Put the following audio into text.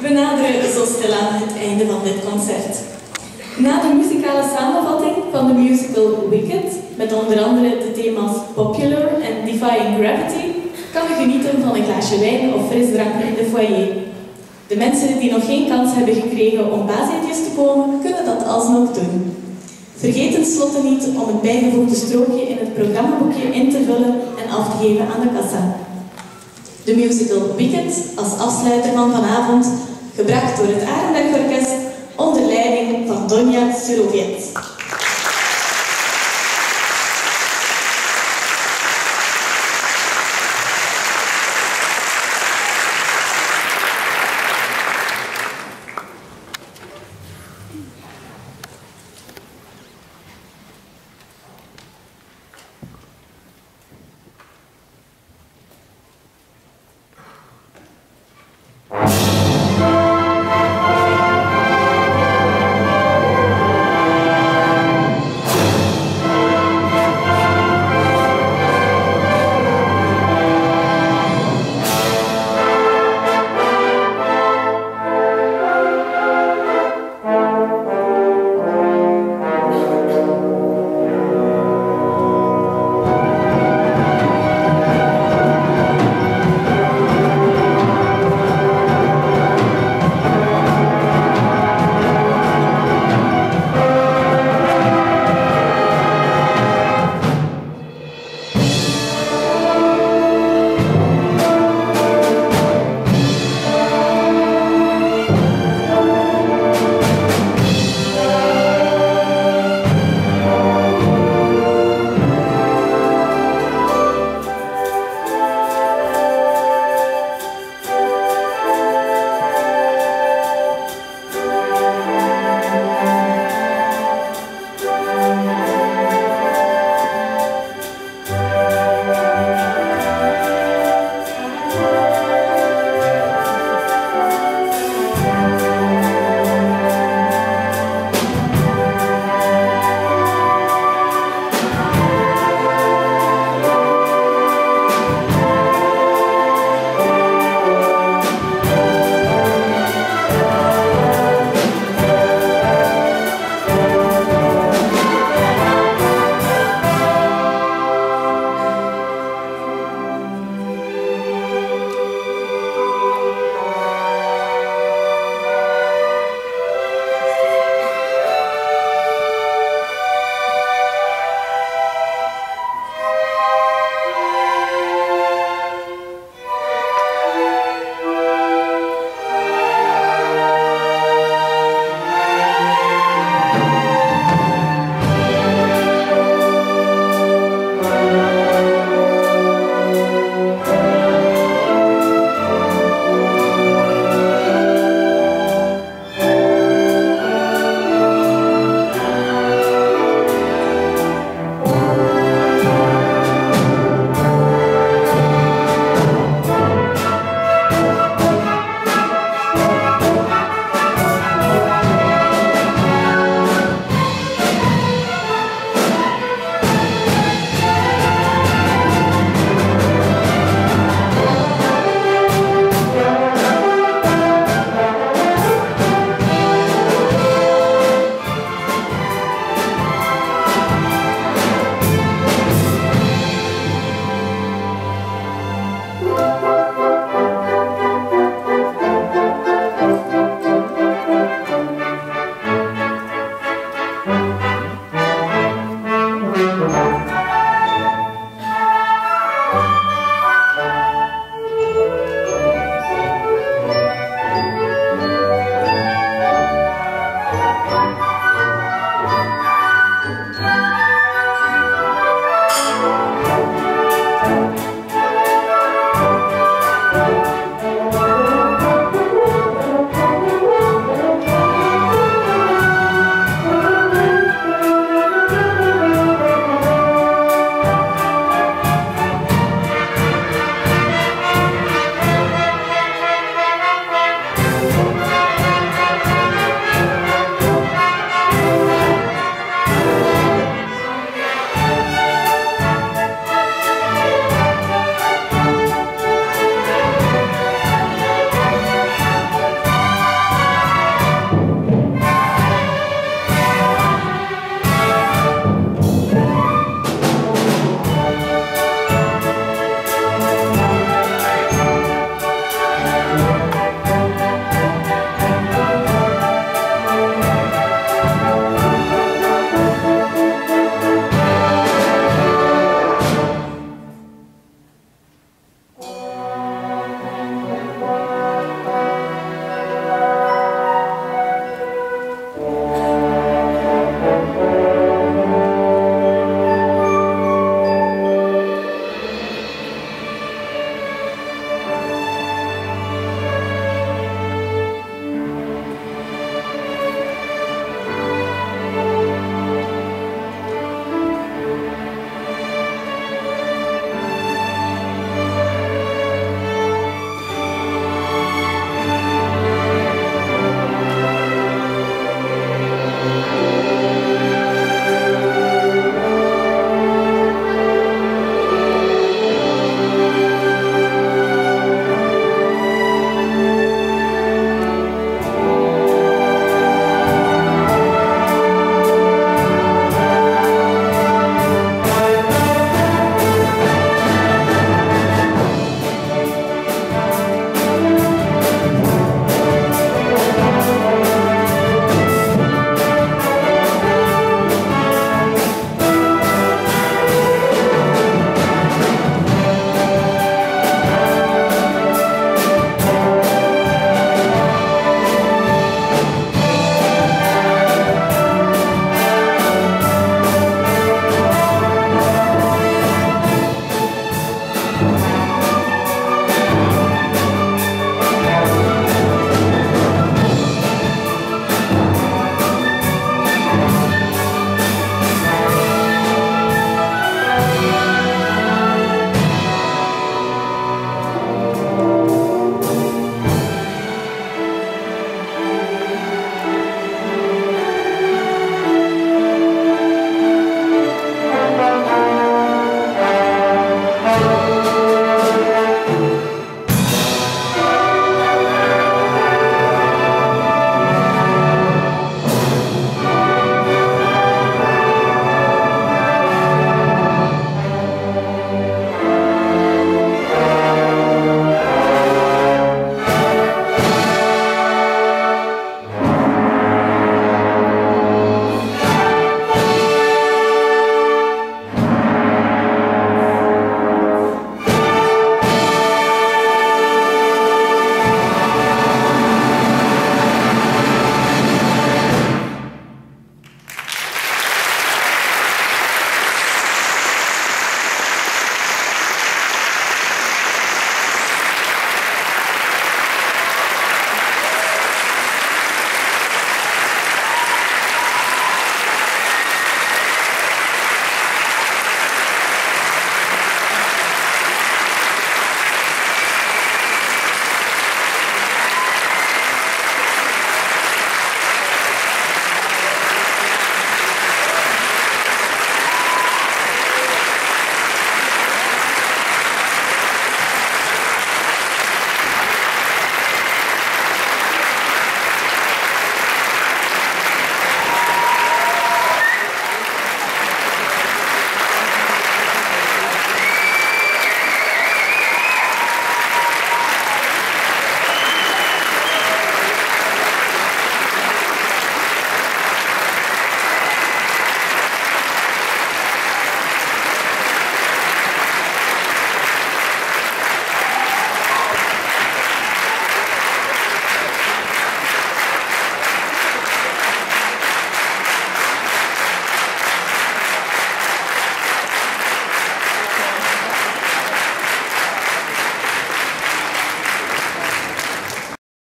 We naderen zo stilaan het einde van dit concert. Na de muzikale samenvatting van de musical Wicked, met onder andere de thema's Popular en Defying Gravity, kan u genieten van een glaasje wijn of frisdrank in de foyer. De mensen die nog geen kans hebben gekregen om baaseetjes te komen, kunnen dat alsnog doen. Vergeet tenslotte niet om het bijgevoegde strookje in het programmaboekje in te vullen en af te geven aan de kassa. De musical Wicked als afsluiter van vanavond, gebracht door het Arenberg Orkest onder leiding van Donja Suroviet.